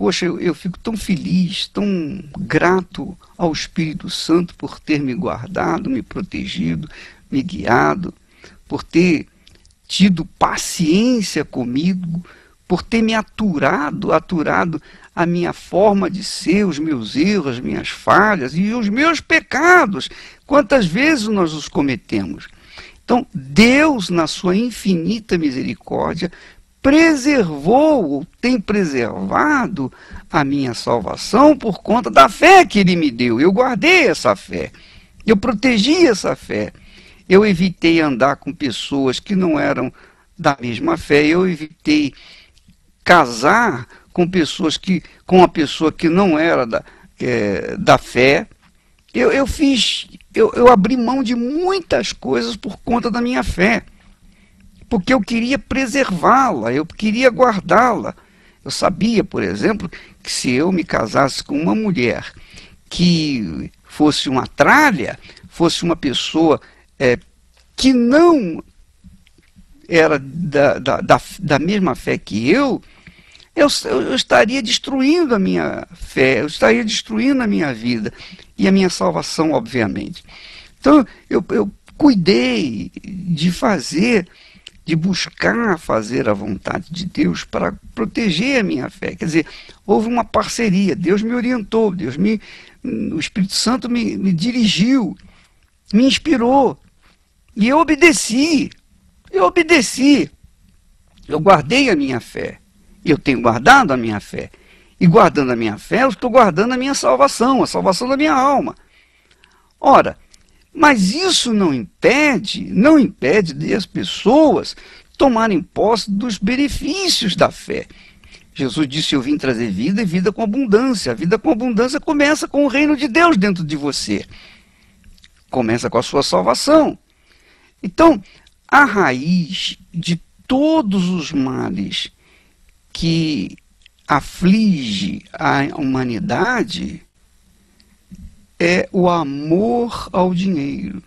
poxa, eu, eu fico tão feliz, tão grato ao Espírito Santo por ter me guardado, me protegido, me guiado, por ter tido paciência comigo, por ter me aturado, aturado a minha forma de ser, os meus erros, as minhas falhas e os meus pecados. Quantas vezes nós os cometemos? Então, Deus, na sua infinita misericórdia, preservou ou tem preservado a minha salvação por conta da fé que ele me deu. Eu guardei essa fé. Eu protegi essa fé. Eu evitei andar com pessoas que não eram da mesma fé. Eu evitei casar com pessoas que com uma pessoa que não era da, é, da fé. Eu, eu fiz, eu, eu abri mão de muitas coisas por conta da minha fé, porque eu queria preservá-la, eu queria guardá-la. Eu sabia, por exemplo, que se eu me casasse com uma mulher que fosse uma tralha, fosse uma pessoa é, que não era da, da, da, da mesma fé que eu, eu, eu, estaria destruindo a minha fé, eu estaria destruindo a minha vida e a minha salvação, obviamente. Então, eu, eu cuidei de fazer, de buscar fazer a vontade de Deus para proteger a minha fé. Quer dizer, houve uma parceria, Deus me orientou, Deus me, o Espírito Santo me, me dirigiu, me inspirou. E eu obedeci, eu obedeci, eu guardei a minha fé. Eu tenho guardado a minha fé. E guardando a minha fé, eu estou guardando a minha salvação, a salvação da minha alma. Ora, mas isso não impede, não impede de as pessoas tomarem posse dos benefícios da fé. Jesus disse: Eu vim trazer vida e vida com abundância. A vida com abundância começa com o reino de Deus dentro de você. Começa com a sua salvação. Então, a raiz de todos os males que aflige a humanidade é o amor ao dinheiro.